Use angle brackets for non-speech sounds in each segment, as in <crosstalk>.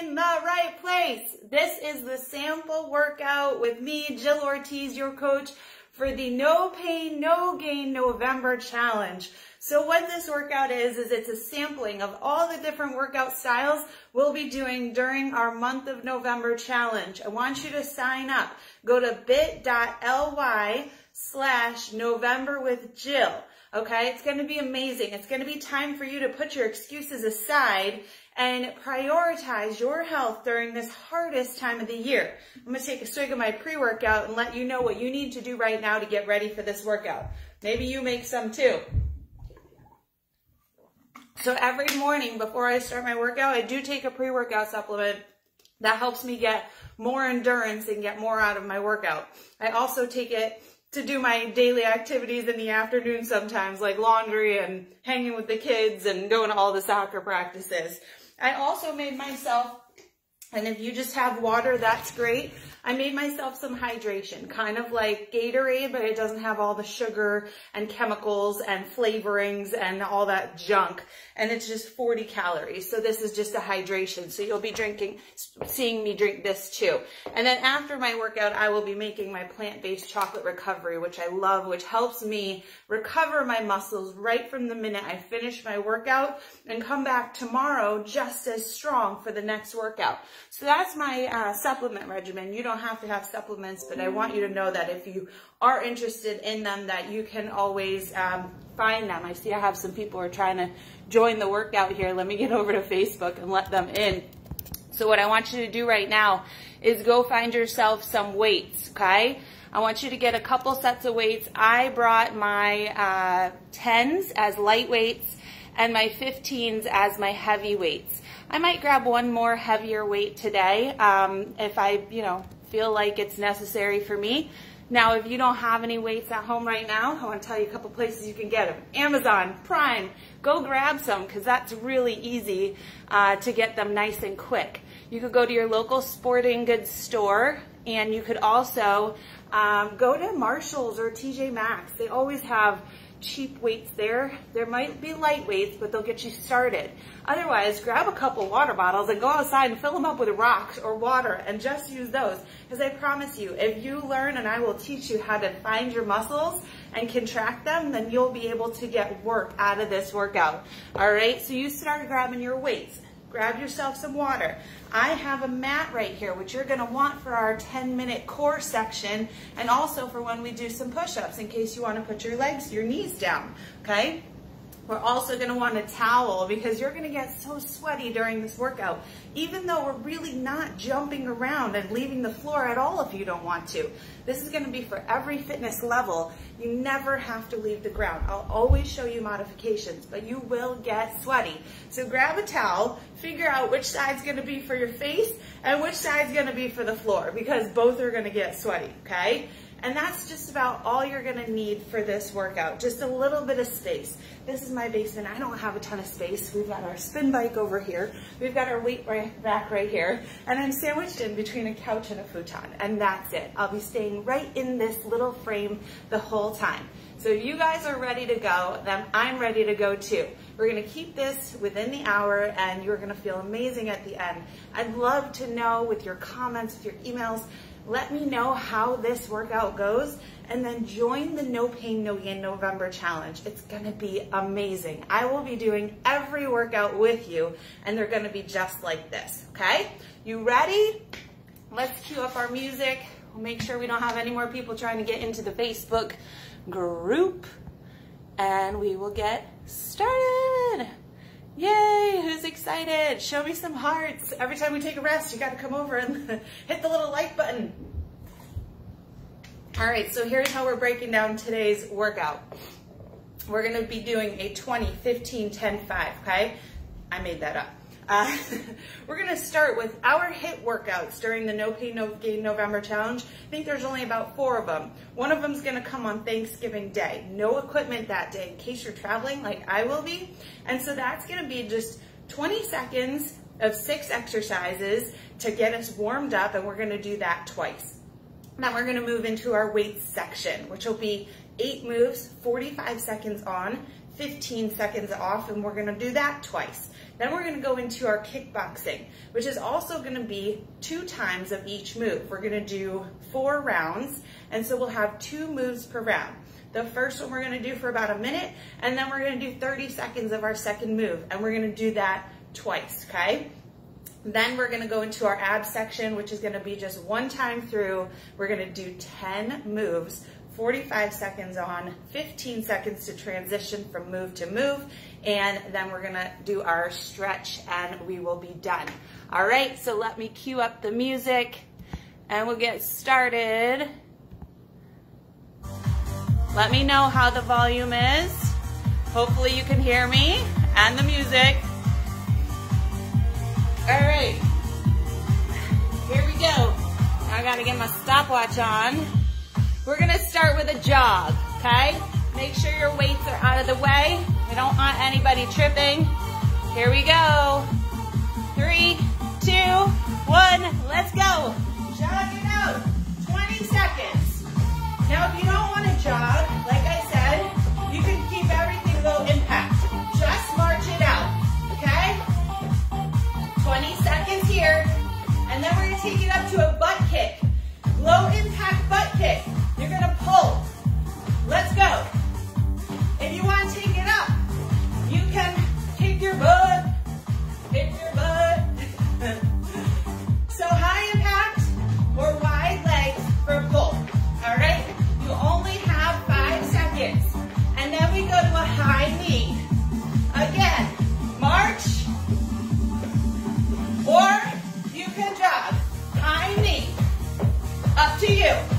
in the right place. This is the sample workout with me, Jill Ortiz, your coach for the No Pain, No Gain November Challenge. So what this workout is, is it's a sampling of all the different workout styles we'll be doing during our month of November challenge. I want you to sign up. Go to bit.ly slash November with Jill. Okay, it's going to be amazing. It's going to be time for you to put your excuses aside and prioritize your health during this hardest time of the year. I'm to take a swig of my pre-workout and let you know what you need to do right now to get ready for this workout. Maybe you make some too. So every morning before I start my workout, I do take a pre-workout supplement that helps me get more endurance and get more out of my workout. I also take it to do my daily activities in the afternoon sometimes, like laundry and hanging with the kids and going to all the soccer practices. I also made myself, and if you just have water, that's great. I made myself some hydration, kind of like Gatorade, but it doesn't have all the sugar and chemicals and flavorings and all that junk. And it's just 40 calories. So this is just a hydration. So you'll be drinking, seeing me drink this too. And then after my workout, I will be making my plant-based chocolate recovery, which I love, which helps me recover my muscles right from the minute I finish my workout and come back tomorrow just as strong for the next workout. So that's my uh, supplement regimen. You don't don't have to have supplements, but I want you to know that if you are interested in them, that you can always um, find them. I see I have some people are trying to join the workout here. Let me get over to Facebook and let them in. So what I want you to do right now is go find yourself some weights, okay? I want you to get a couple sets of weights. I brought my uh, 10s as light weights and my 15s as my heavy weights. I might grab one more heavier weight today um, if I, you know, feel like it's necessary for me. Now, if you don't have any weights at home right now, I want to tell you a couple places you can get them. Amazon, Prime, go grab some because that's really easy uh, to get them nice and quick. You could go to your local sporting goods store and you could also um, go to Marshall's or TJ Maxx. They always have cheap weights there. There might be light weights, but they'll get you started. Otherwise, grab a couple water bottles and go outside and fill them up with rocks or water and just use those. Because I promise you, if you learn and I will teach you how to find your muscles and contract them, then you'll be able to get work out of this workout. All right, so you start grabbing your weights grab yourself some water. I have a mat right here, which you're gonna want for our 10 minute core section and also for when we do some push-ups in case you wanna put your legs, your knees down, okay? We're also gonna want a towel because you're gonna get so sweaty during this workout, even though we're really not jumping around and leaving the floor at all if you don't want to. This is gonna be for every fitness level. You never have to leave the ground. I'll always show you modifications, but you will get sweaty. So grab a towel, figure out which side's gonna be for your face and which side's gonna be for the floor because both are gonna get sweaty, okay? And that's just about all you're gonna need for this workout, just a little bit of space. This is my basement. I don't have a ton of space. We've got our spin bike over here. We've got our weight rack right here. And I'm sandwiched in between a couch and a futon. And that's it. I'll be staying right in this little frame the whole time. So if you guys are ready to go, then I'm ready to go too. We're gonna keep this within the hour and you're gonna feel amazing at the end. I'd love to know with your comments, with your emails, let me know how this workout goes and then join the No Pain, No Gain November challenge. It's gonna be amazing. I will be doing every workout with you and they're gonna be just like this, okay? You ready? Let's cue up our music. We'll make sure we don't have any more people trying to get into the Facebook group and we will get started. Yay, who's excited? Show me some hearts. Every time we take a rest, you gotta come over and <laughs> hit the little like button. All right, so here's how we're breaking down today's workout. We're gonna be doing a 20, 15, 10, 5, okay? I made that up. Uh, <laughs> we're gonna start with our HIIT workouts during the No Pain, No Gain November Challenge. I think there's only about four of them. One of them's gonna come on Thanksgiving Day. No equipment that day in case you're traveling like I will be. And so that's gonna be just 20 seconds of six exercises to get us warmed up and we're gonna do that twice. Then we're gonna move into our weights section, which will be eight moves, 45 seconds on, 15 seconds off and we're gonna do that twice. Then we're gonna go into our kickboxing, which is also gonna be two times of each move. We're gonna do four rounds, and so we'll have two moves per round. The first one we're gonna do for about a minute, and then we're gonna do 30 seconds of our second move, and we're gonna do that twice, okay? Then we're gonna go into our abs section, which is gonna be just one time through. We're gonna do 10 moves, 45 seconds on, 15 seconds to transition from move to move, and then we're gonna do our stretch and we will be done. All right, so let me cue up the music and we'll get started. Let me know how the volume is. Hopefully you can hear me and the music. All right, here we go. I gotta get my stopwatch on. We're gonna start with a jog, okay? Make sure your weights are out of the way. We don't want anybody tripping. Here we go. Three, two, one, let's go. Jog it out, 20 seconds. Now if you don't wanna jog, like I said, you can keep everything low impact. Just march it out, okay? 20 seconds here, and then we're gonna take it up to a butt kick. Low impact butt kick. You're gonna pull. Let's go. Up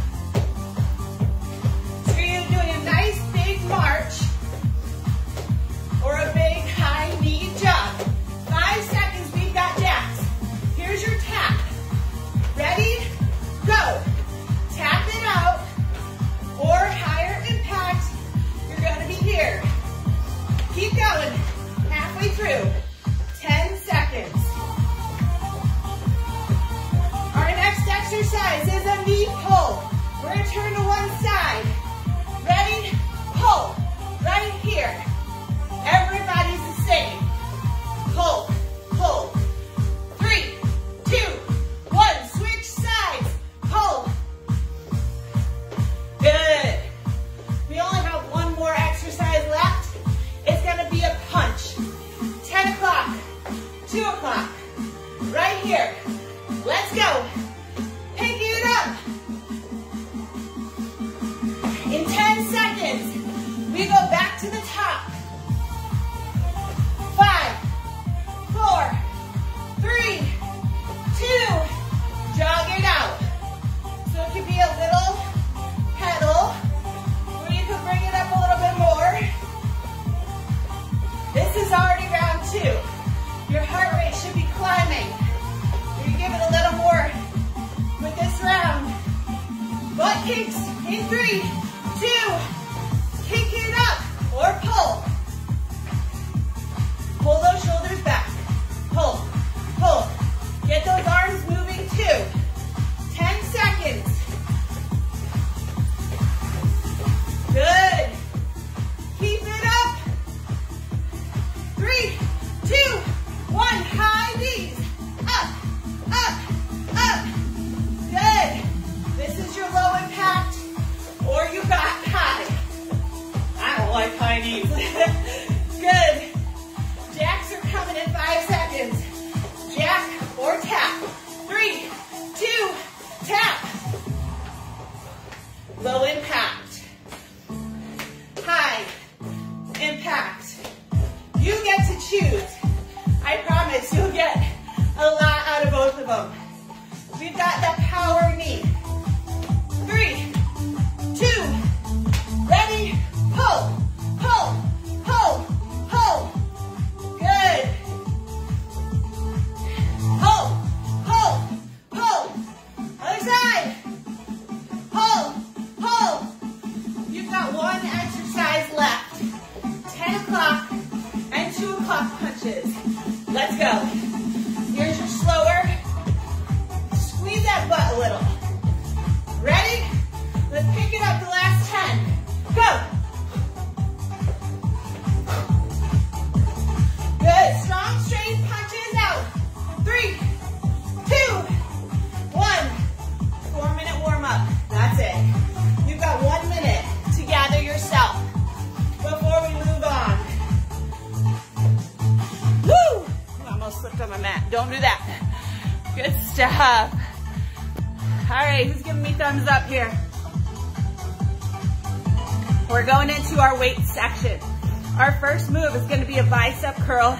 a bicep curl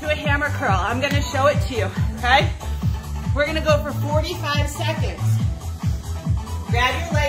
to a hammer curl. I'm gonna show it to you, okay? We're gonna go for 45 seconds. Grab your leg.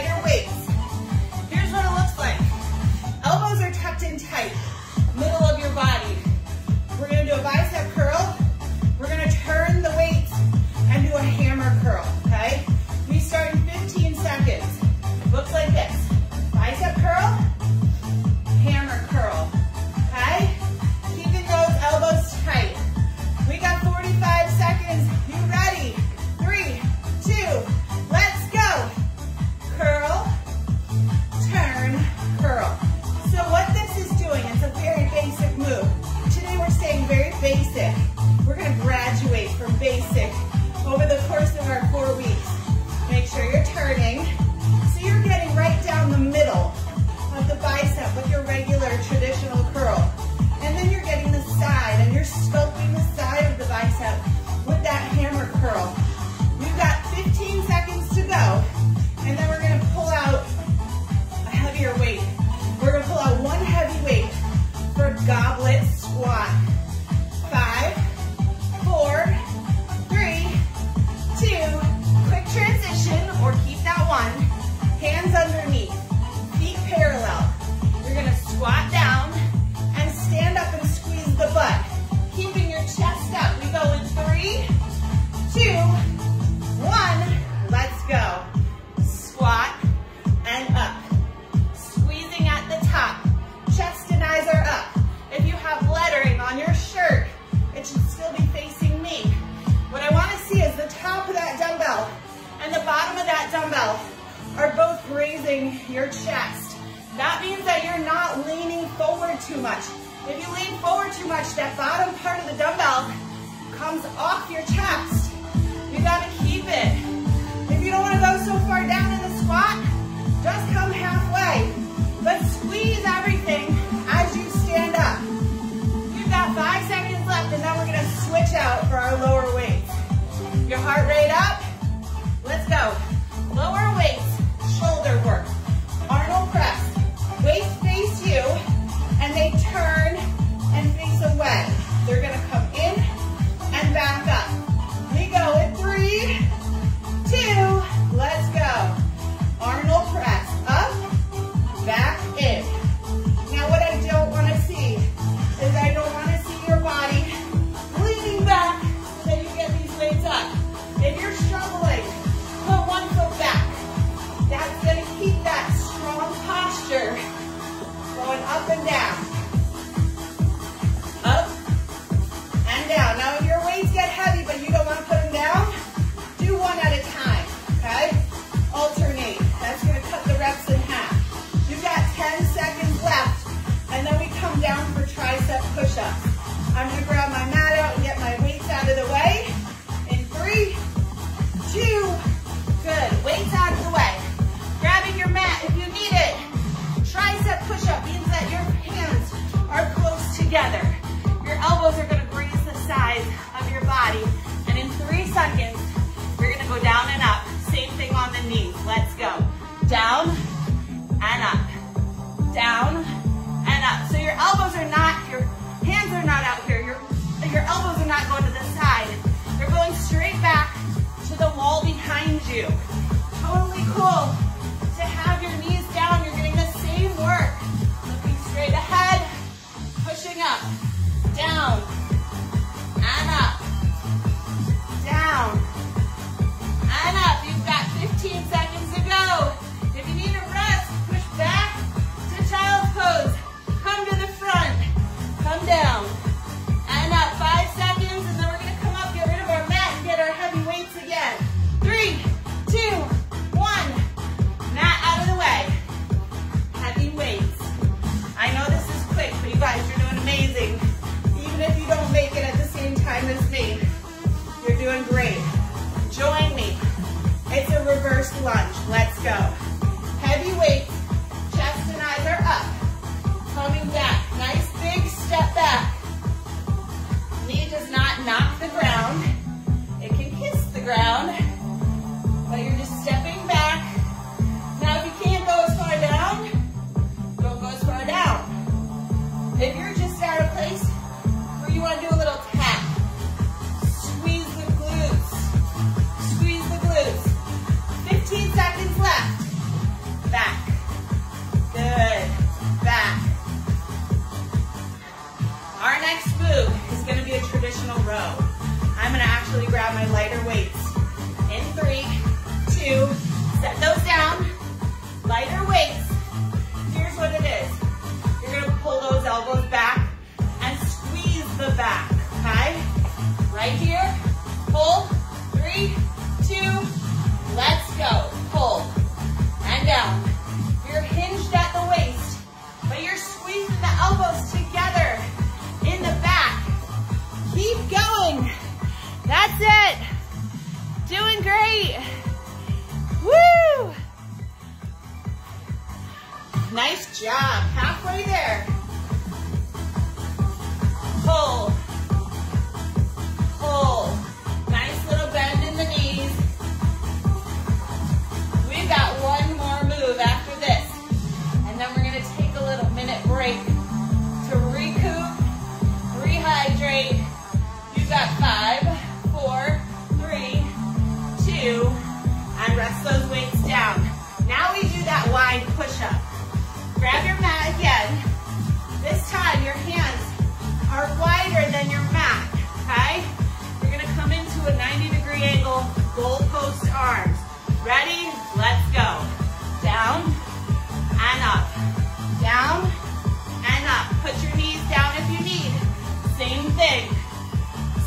big.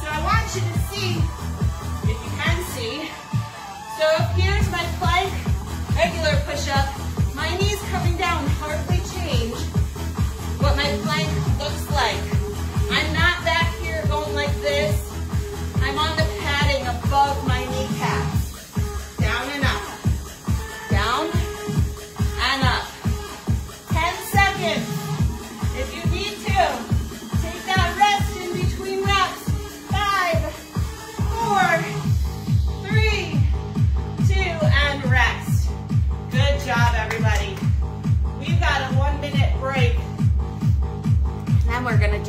So I want you to see, if you can see, so here's my plank, regular push-up. My knees coming down hardly change what my plank looks like. I'm not back here going like this. I'm on the padding above my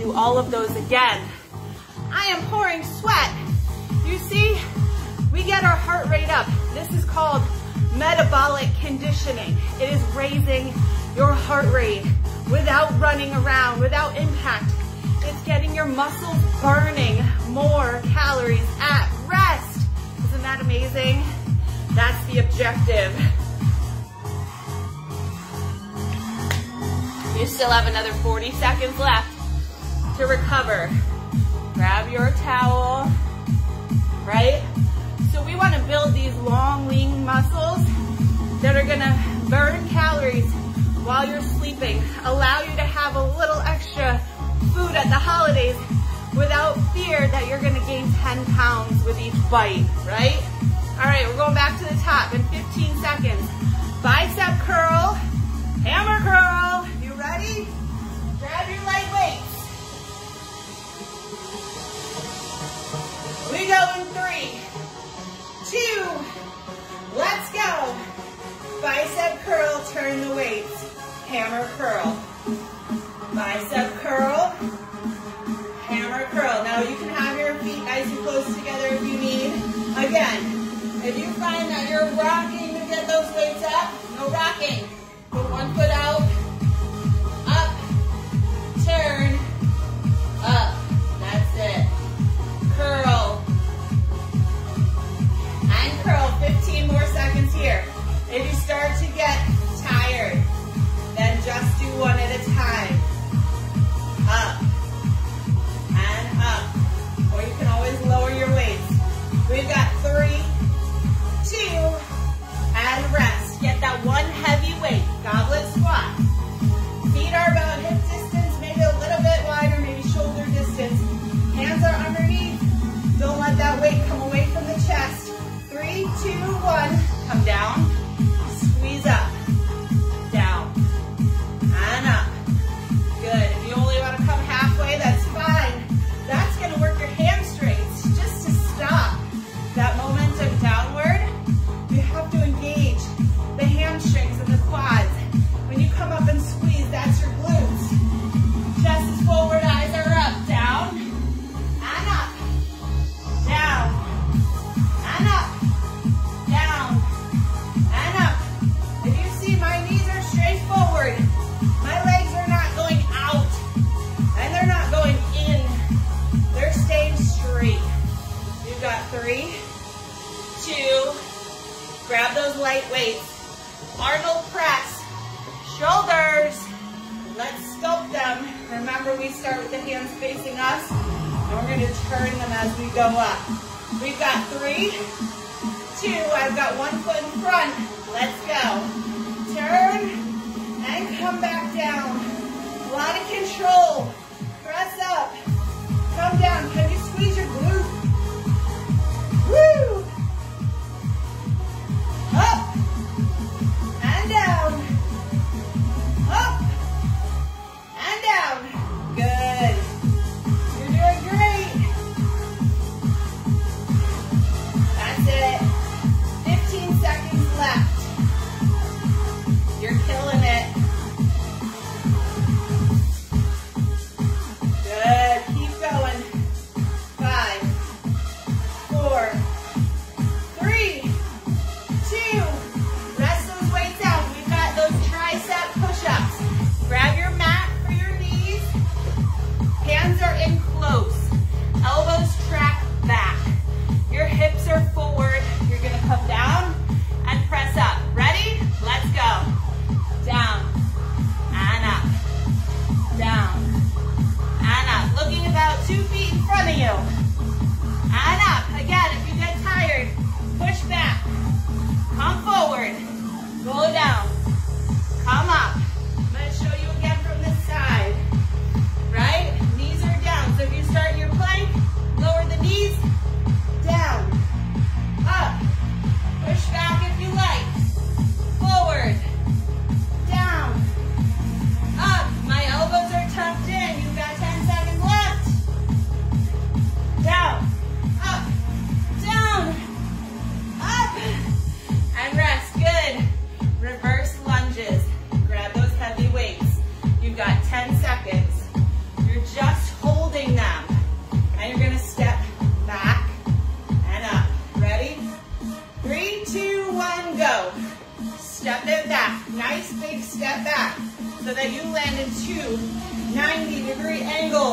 do all of those again. I am pouring sweat. You see, we get our heart rate up. This is called metabolic conditioning. It is raising your heart rate without running around, without impact. It's getting your muscles burning more calories at rest. Isn't that amazing? That's the objective. You still have another 40 seconds left to recover. Grab your towel, right? So we wanna build these long lean muscles that are gonna burn calories while you're sleeping. Allow you to have a little extra food at the holidays without fear that you're gonna gain 10 pounds with each bite, right? All right, we're going back to the top in 15 seconds. Bicep curl, hammer curl. You ready? Grab your light weight. We go in three. Remember, we start with the hands facing us, and we're gonna turn them as we go up. We've got three, two, I've got one foot in front. Let's go. Turn, and come back down. A lot of control. Press up, come down, and two 90 degree angle.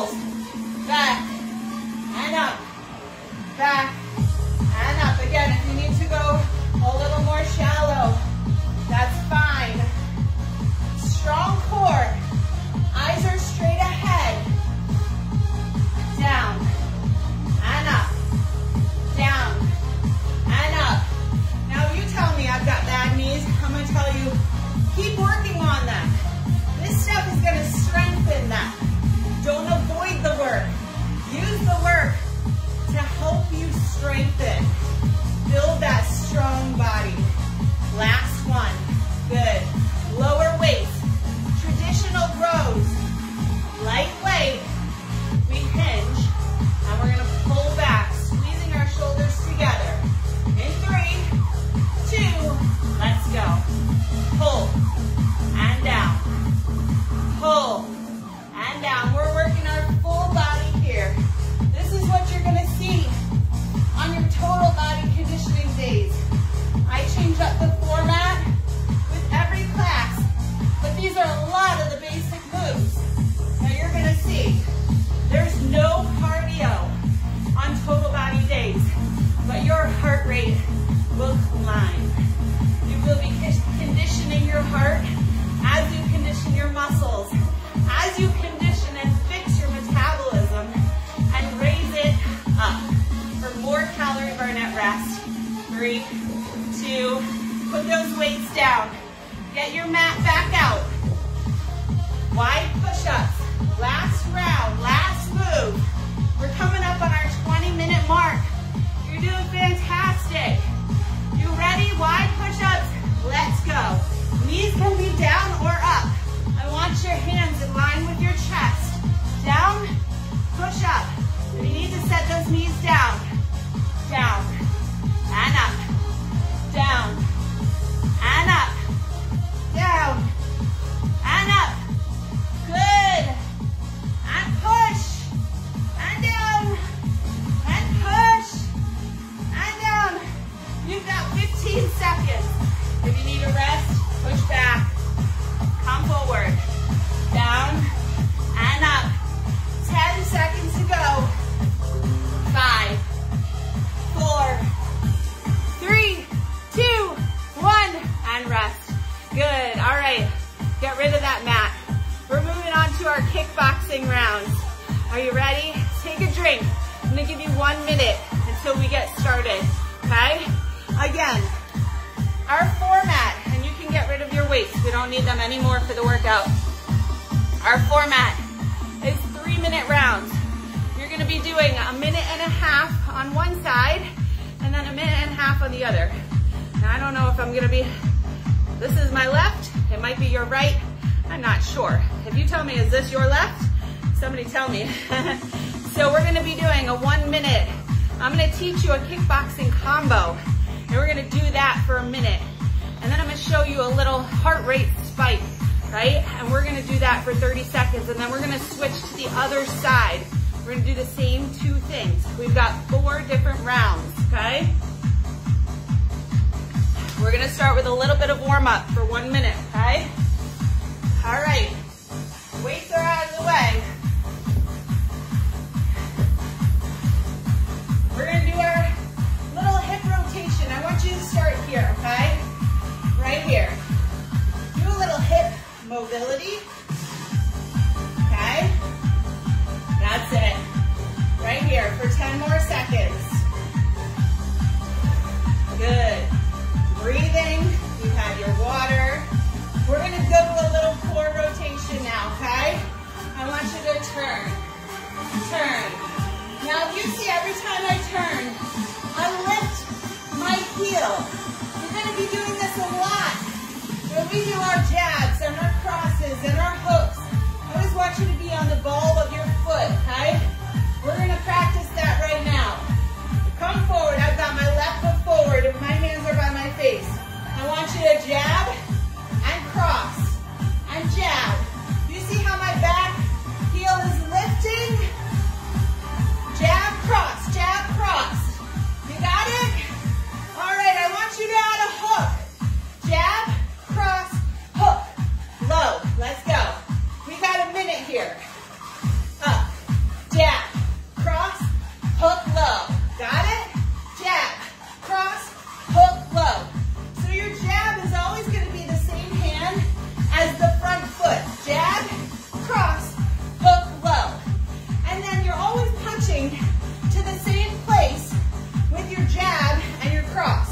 Put those weights down. Get your mat back out. Wide push-ups. Last round, last move. We're coming up on our 20-minute mark. You're doing fantastic. You ready? Wide push-ups. Let's go. Knees can be down or up. I want your hands in line with your chest. Down, push up. We need to set those knees down. Down. Gonna do that for 30 seconds and then we're gonna switch to the other side. We're gonna do the same two things. We've got four different rounds, okay? We're gonna start with a little bit of warm up for one minute, okay? All right, weights are out of the way. We're gonna do our little hip rotation. I want you to start here, okay? Right here. Do a little hip mobility. Okay? That's it. Right here for 10 more seconds. Good. Breathing. You have your water. We're going to go a little core rotation now, okay? I want you to turn. Turn. Now, if you see every time I turn, I lift my heel. You're going to be doing this a lot. When we do our jabs and our crosses and our hooks, I always want you to be on the ball of your foot, okay? We're to practice that right now. Come forward. I've got my left foot forward and my hands are by my face. I want you to jab and cross and jab. You see how my back heel is lifting? Jab, cross, jab, cross. You got it? All right, I want you to add a hook. Jab, low. Let's go. We got a minute here. Up, jab, cross, hook, low. Got it? Jab, cross, hook, low. So your jab is always going to be the same hand as the front foot. Jab, cross, hook, low. And then you're always punching to the same place with your jab and your cross.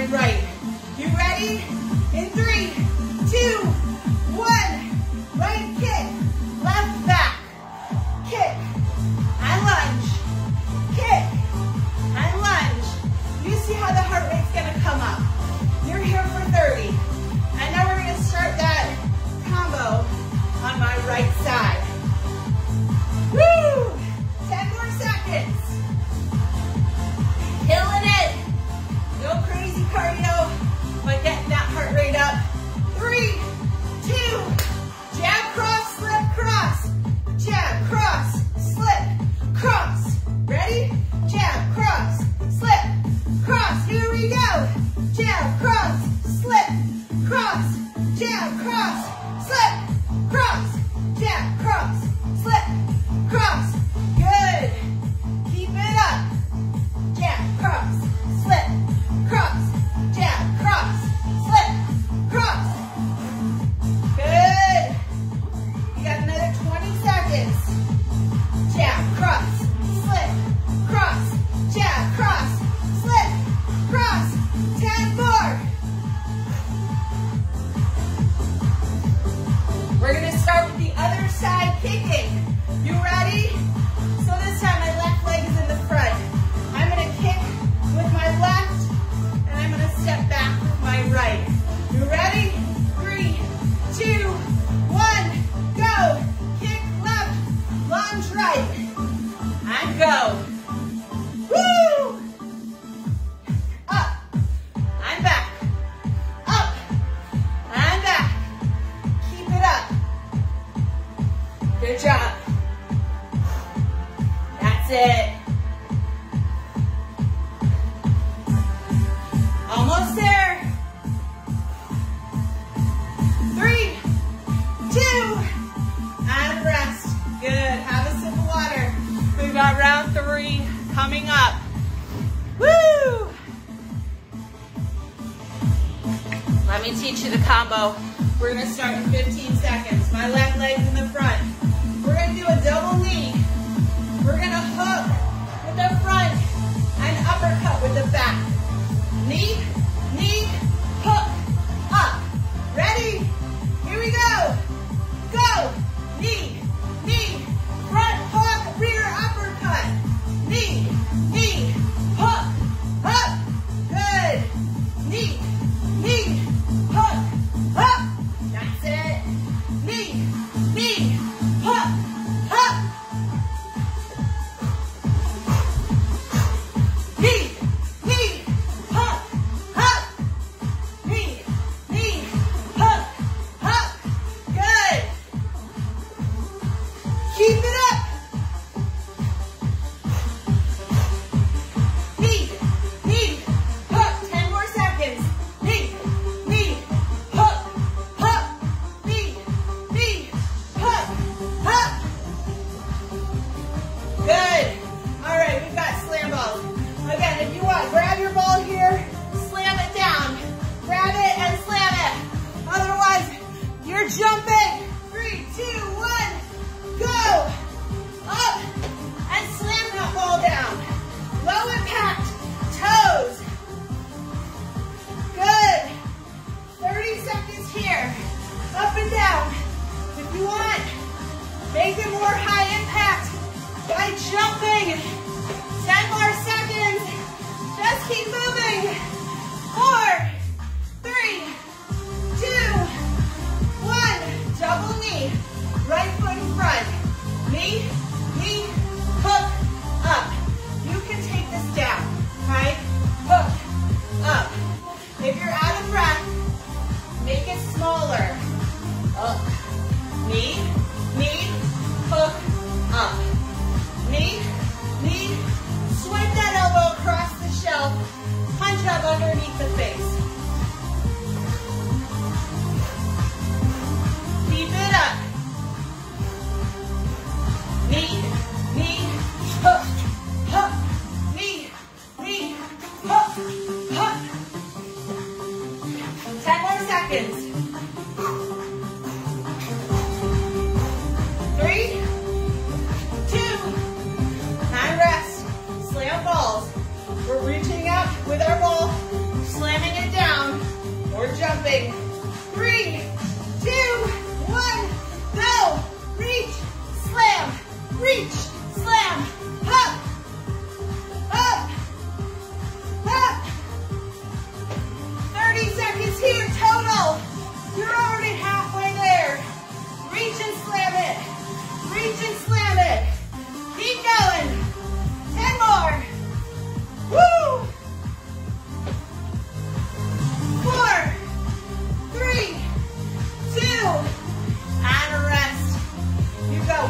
With right. You ready? In three,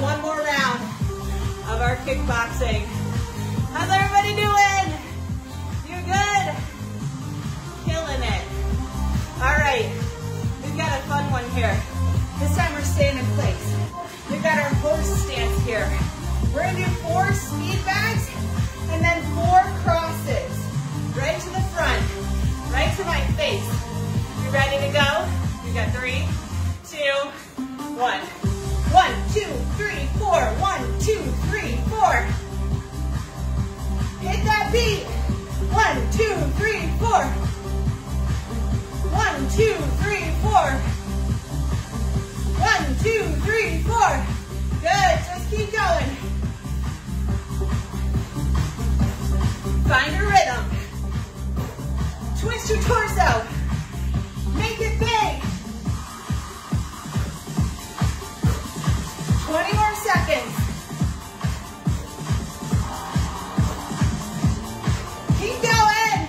one more round of our kickboxing. How's everybody doing? You're good? Killing it. All right, we've got a fun one here. This time we're staying in place. We've got our horse stance here. We're gonna do four speed bags and then four crosses. Right to the front, right to my face. You ready to go? We got three, two, one. One, two, three, four. One, two, three, four. Hit that beat. One, two, three, four. One, two, three, four. One, two, three, four. Good, just keep going. Find a rhythm. Twist your torso. Make it big. 20 more seconds. Keep going.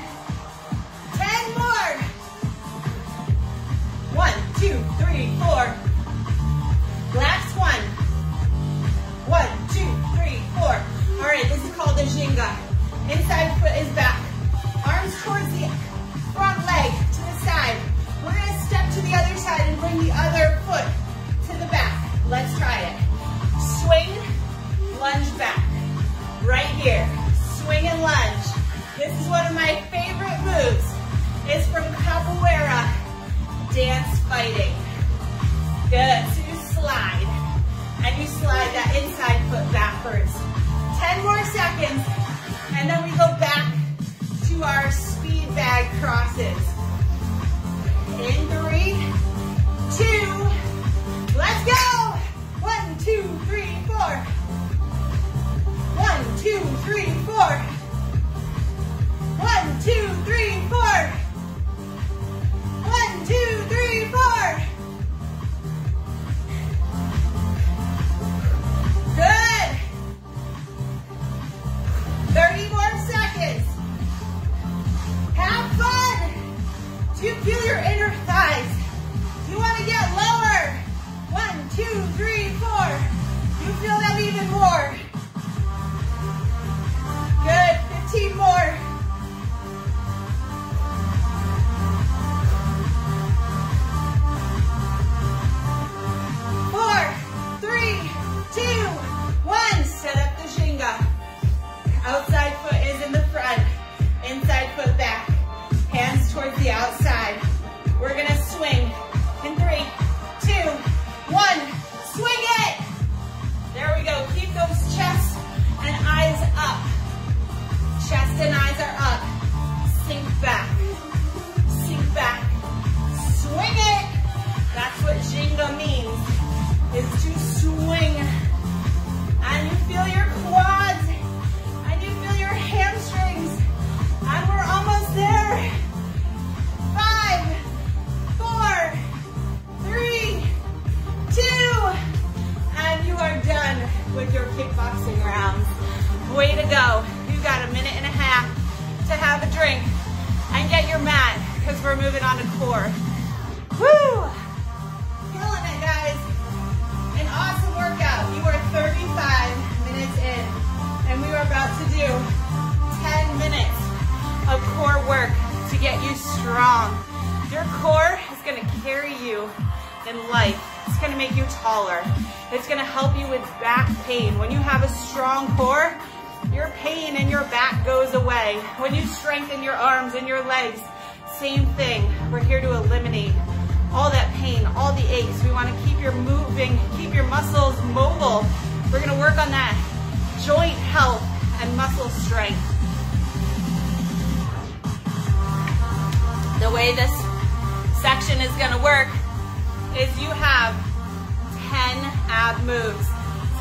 10 more. One, two, three, four. Last one. One, two, three, four. All right, this is called the ginga. Inside foot is back. Arms towards the front leg to the side. We're gonna step to the other side and bring the other foot to the back. Let's try it. Swing, lunge back. Right here. Swing and lunge. This is one of my favorite moves. It's from capoeira, dance fighting. Good, so you slide. And you slide that inside foot backwards. 10 more seconds. And then we go back to our speed bag crosses. In three, two, let's go. Two, three, four. One, two, three, four. One, two, three, four. One, two, three, four. Good. 30 more seconds. Have fun. Do you feel your inner thighs? You want to get lower? One, two, three, you feel them even more? Good. 15 more. Four, three, two, one. Set up the ginga. Outside foot is in the front, inside foot back. Hands towards the outside. We're gonna swing. and eyes are up. Sink back, sink back, swing it. That's what ginga means, is to swing. And you feel your quads, and you feel your hamstrings, and we're almost there. Five, four, three, two, and you are done with your kickboxing rounds. Way to go to have a drink and get your mat because we're moving on to core. Woo! Killing it, guys. An awesome workout. You are 35 minutes in and we are about to do 10 minutes of core work to get you strong. Your core is gonna carry you in life. It's gonna make you taller. It's gonna help you with back pain. When you have a strong core, your pain in your back goes away. When you strengthen your arms and your legs, same thing. We're here to eliminate all that pain, all the aches. We wanna keep your moving, keep your muscles mobile. We're gonna work on that joint health and muscle strength. The way this section is gonna work is you have 10 ab moves,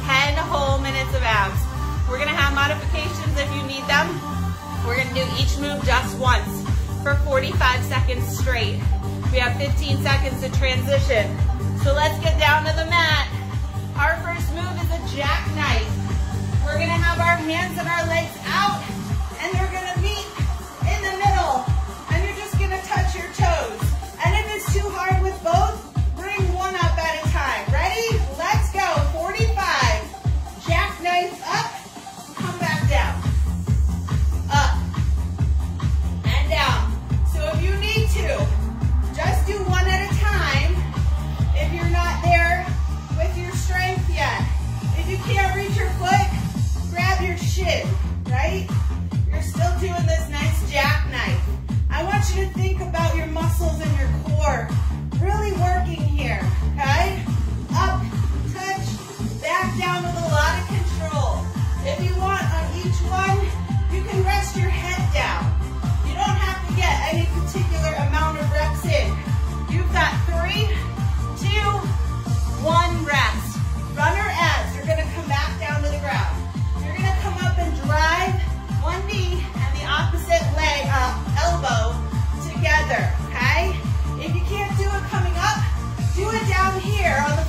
10 whole minutes of abs. We're gonna have modifications if you need them. We're gonna do each move just once for 45 seconds straight. We have 15 seconds to transition. So let's get down to the mat. Our first move is a jackknife. We're gonna have our hands and our legs out and they're gonna meet in the middle and you're just gonna touch your toes. And if it's too hard with both, shin, right? You're still doing this nice jackknife. I want you to think about your muscles and your core really working here, okay? Up, touch, back down with a lot of control. If you want on each one, you can rest your head down. You don't have to get any particular amount of reps in. You've got together, okay? If you can't do it coming up, do it down here on the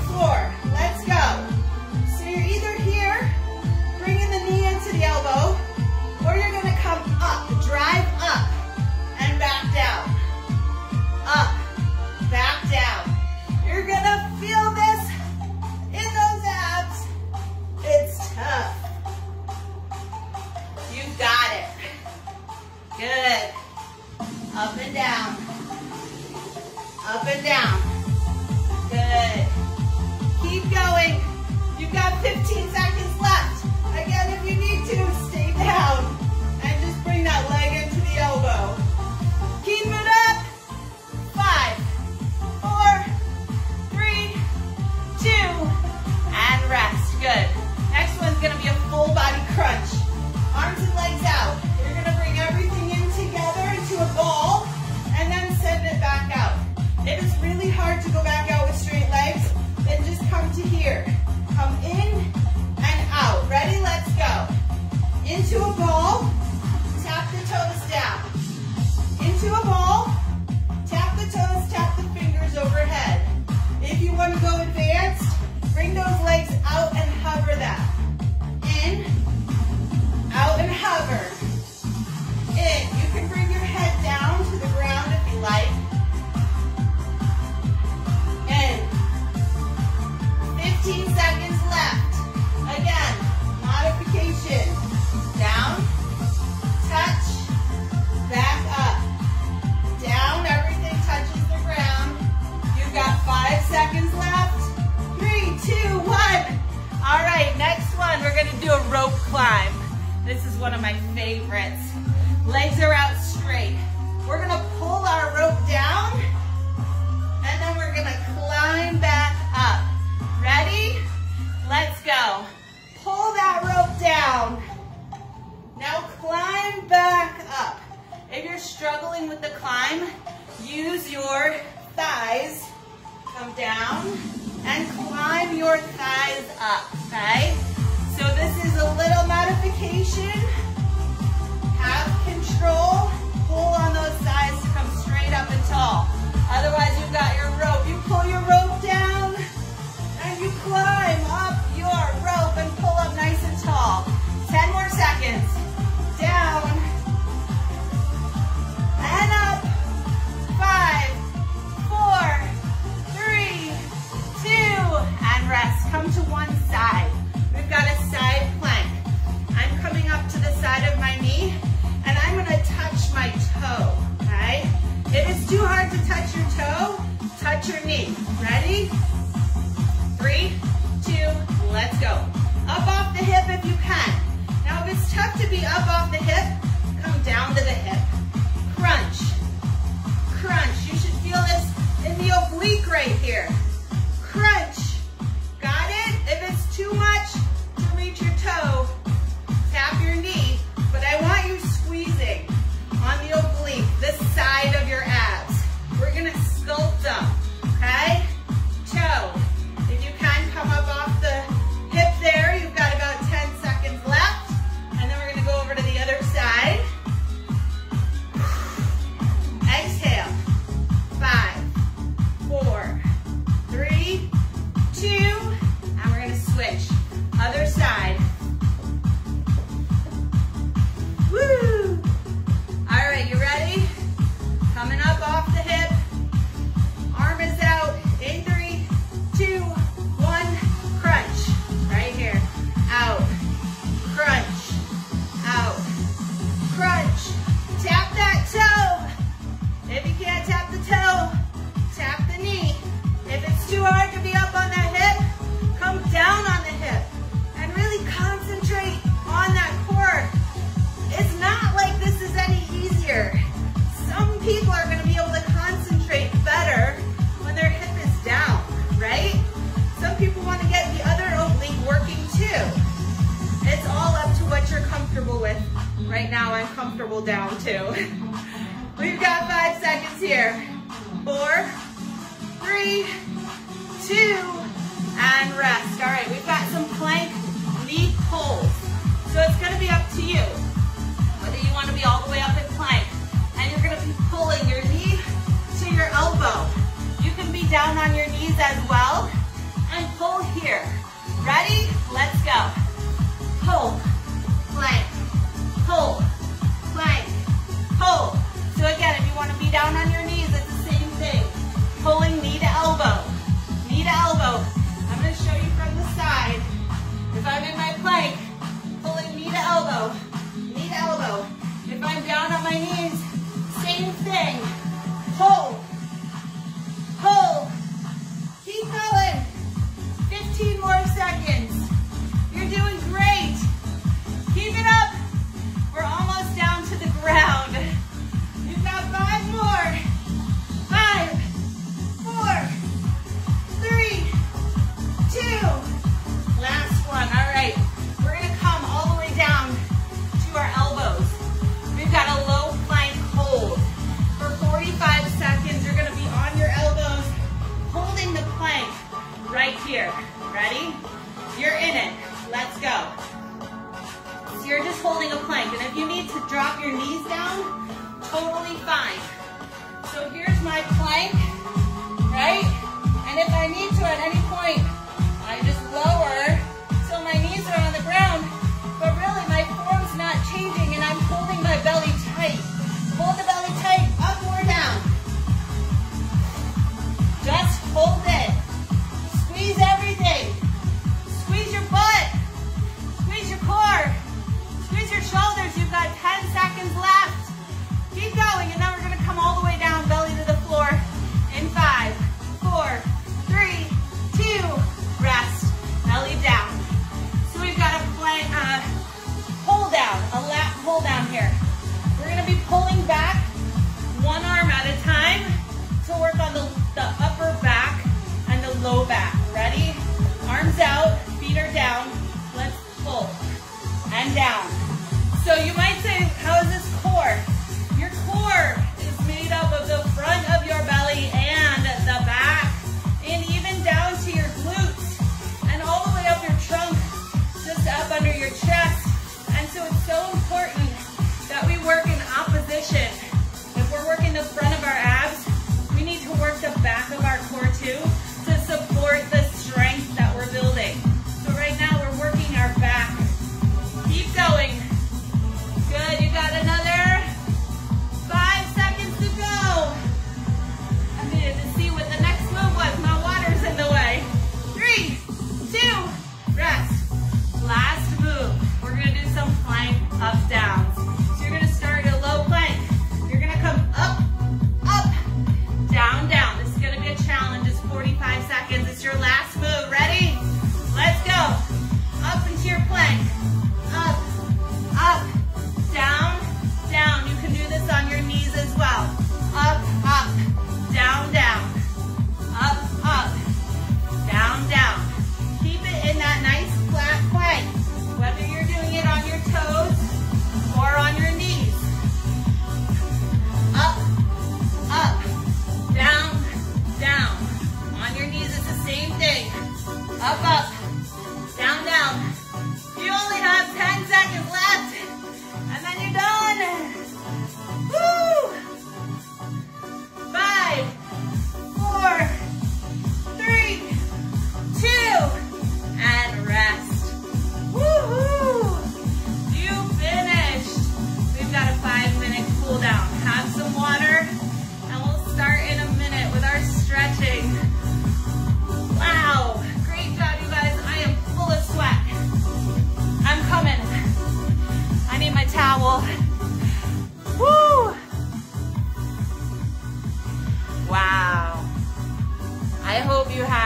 down. Here. Come in and out. Ready? Let's go. Into a ball. Tap the toes down. Into a ball. Tap the toes, tap the fingers overhead. If you want to go advanced, bring those legs out and hover that. In, out and hover. In. You can bring your head down to the ground if you like. One of my favorites. Legs are out straight. We're gonna pull our rope down, and then we're gonna climb back up. Ready? Let's go. Pull that rope down. Now climb back up. If you're struggling with the climb, use your thighs. Come down and climb your thighs up, okay? So this is a little modification control. Pull on those sides to come straight up and tall. Otherwise, you've got your rope. You pull your rope down and you climb up your rope and pull up nice and tall. 10 more seconds. Down and up. Five, four, three, two, and rest. Come to one side. We've got a side plank. I'm coming up to the side of my knee and I'm gonna touch my toe, right? If it's too hard to touch your toe, touch your knee. Ready? Three, two, let's go. Up off the hip if you can. Now if it's tough to be up off the hip, come down to the hip. Crunch, crunch. You should feel this in the oblique right here. Crunch, got it? If it's too much to reach your toe, tap your knee, but I want you on the oblique, the side of your abs. We're gonna sculpt them, okay? Toe, if you can, come up off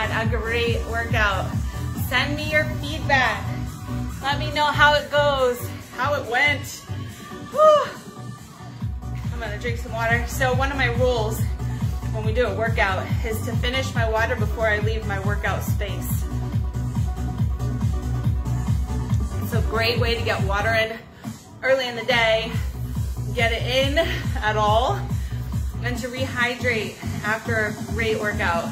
had a great workout. Send me your feedback. Let me know how it goes, how it went. Woo! I'm gonna drink some water. So one of my rules when we do a workout is to finish my water before I leave my workout space. It's a great way to get water in early in the day, get it in at all, and to rehydrate after a great workout.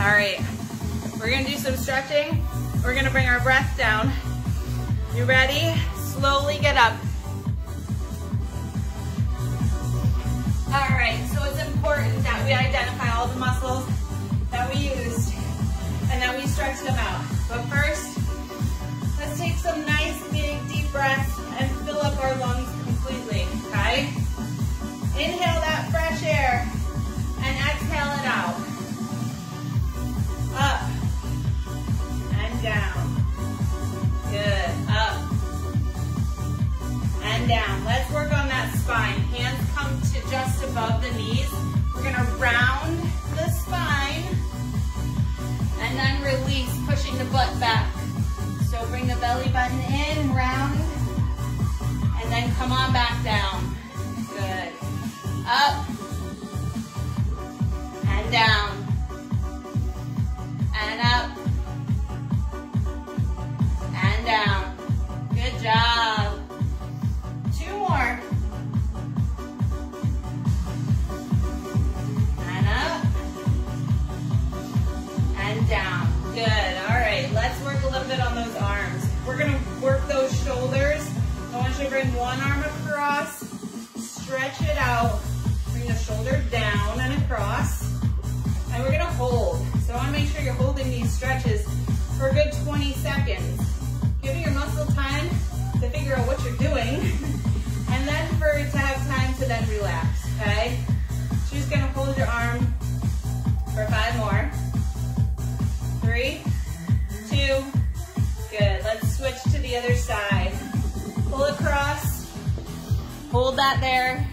All right, we're gonna do some stretching. We're gonna bring our breath down. You ready? Slowly get up. All right, so it's important that we identify all the muscles that we used and that we stretch them out. But first, let's take some nice big deep breaths and fill up our lungs completely, okay? Inhale that fresh air and exhale it out. Up and down. Good, up and down. Let's work on that spine. Hands come to just above the knees. We're gonna round the spine and then release, pushing the butt back. So bring the belly button in, round, and then come on back down. Good. Up and down. And up and down. Good job. Two more. And up and down. Good. All right, let's work a little bit on those arms. We're gonna work those shoulders. I want you to bring one arm across, stretch it out, bring the shoulder down and across, and we're gonna hold. So I wanna make sure you're holding these stretches for a good 20 seconds. Giving your muscle time to figure out what you're doing, <laughs> and then for it to have time to then relax, okay? You're just gonna hold your arm for five more. Three, two, good. Let's switch to the other side. Pull across, hold that there.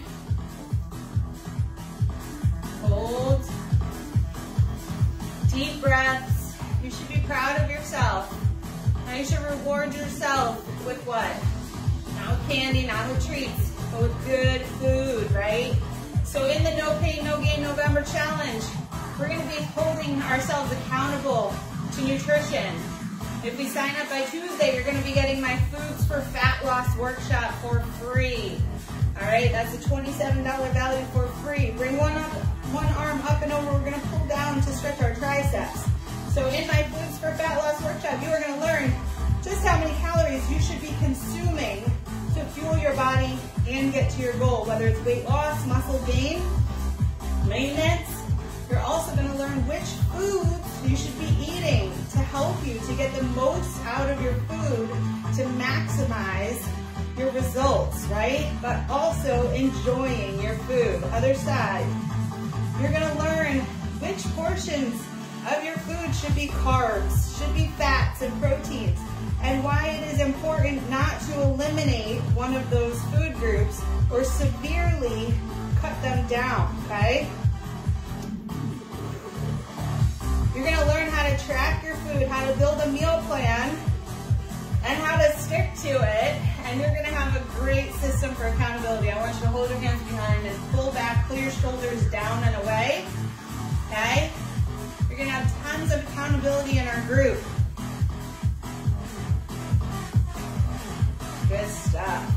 Deep breaths. You should be proud of yourself. Now you should reward yourself with what? Not with candy, not with treats, but with good food, right? So in the No Pain, No Gain November Challenge, we're gonna be holding ourselves accountable to nutrition. If we sign up by Tuesday, you're gonna be getting my Foods for Fat Loss workshop for free. All right, that's a $27 value for free. Bring one up, one arm up and over. We're gonna pull down to stretch our triceps. So in my Foods for Fat Loss workshop, you are gonna learn just how many calories you should be consuming to fuel your body and get to your goal, whether it's weight loss, muscle gain, maintenance. You're also gonna learn which foods you should be eating to help you to get the most out of your food to maximize your results, right? But also enjoying your food. Other side. You're gonna learn which portions of your food should be carbs, should be fats and proteins, and why it is important not to eliminate one of those food groups or severely cut them down, okay? You're gonna learn how to track your food, how to build a meal plan, and how to stick to it. And you're gonna have a great system for accountability. I want you to hold your hands behind and pull back, pull your shoulders down and away, okay? You're gonna have tons of accountability in our group. Good stuff.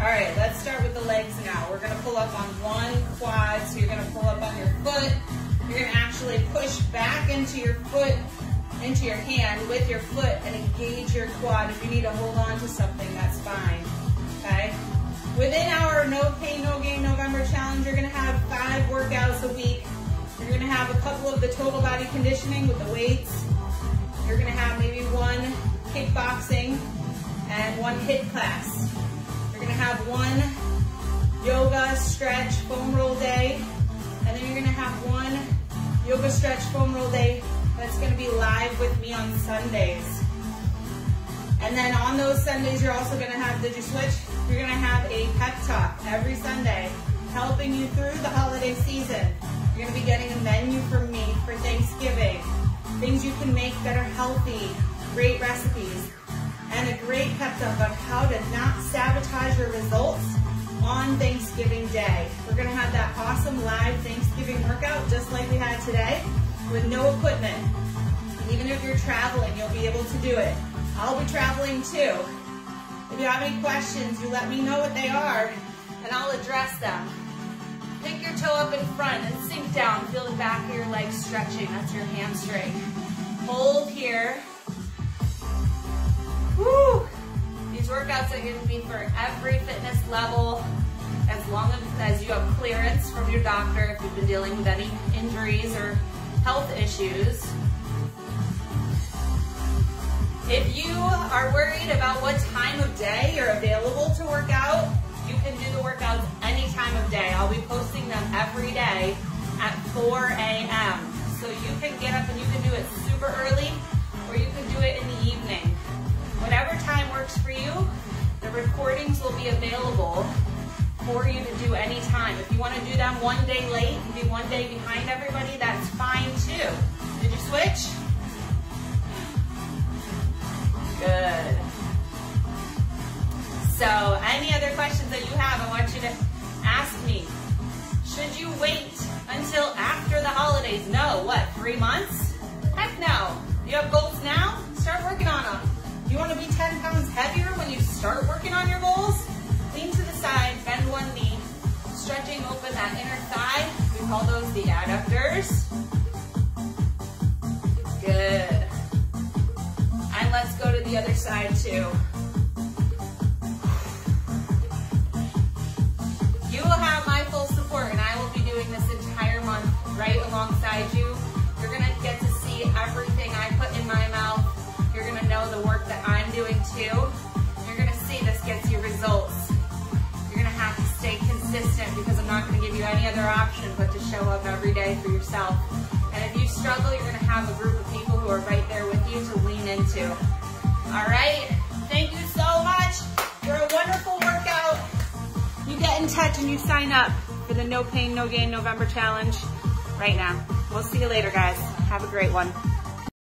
All right, let's start with the legs now. We're gonna pull up on one quad, so you're gonna pull up on your foot. You're gonna actually push back into your foot, into your hand with your foot and engage your quad. If you need to hold on to something, that's fine, okay? Within our No Pain, No Gain November challenge, you're gonna have five workouts a week. You're gonna have a couple of the total body conditioning with the weights. You're gonna have maybe one kickboxing and one HIIT class. You're gonna have one yoga, stretch, foam roll day, and then you're gonna have one yoga, stretch, foam roll day that's going to be live with me on Sundays. And then on those Sundays, you're also going to have, did you switch? You're going to have a pep talk every Sunday, helping you through the holiday season. You're going to be getting a menu from me for Thanksgiving, things you can make that are healthy, great recipes, and a great pep talk on how to not sabotage your results on Thanksgiving Day. We're gonna have that awesome live Thanksgiving workout just like we had today with no equipment. Even if you're traveling, you'll be able to do it. I'll be traveling too. If you have any questions, you let me know what they are and I'll address them. Pick your toe up in front and sink down. Feel the back of your leg stretching. That's your hamstring. Hold here. Woo! These workouts are going to be for every fitness level as long as you have clearance from your doctor if you've been dealing with any injuries or health issues. If you are worried about what time of day you're available to work out, you can do the workouts any time of day. I'll be posting them every day at 4 a.m. So you can get up and you can do it super early or you can do it in the evening. Whatever time works for you, the recordings will be available for you to do any time. If you want to do them one day late and be one day behind everybody, that's fine too. Did you switch? Good. So any other questions that you have, I want you to ask me. Should you wait until after the holidays? No. What, three months? Heck no. You have goals now? Start working on them. You want to be 10 pounds heavier when you start working on your goals? Side, bend one knee, stretching open that inner thigh. We call those the adductors. Good. And let's go to the other side too. You will have my full support and I will be doing this entire month right alongside you. You're gonna get to see everything I put in my mouth you're gonna know the work that I'm doing too. You're gonna see this gets you results. You're have to stay consistent because I'm not gonna give you any other option but to show up every day for yourself. And if you struggle, you're gonna have a group of people who are right there with you to lean into. All right, thank you so much for a wonderful workout. You get in touch and you sign up for the No Pain, No Gain November Challenge right now. We'll see you later, guys. Have a great one.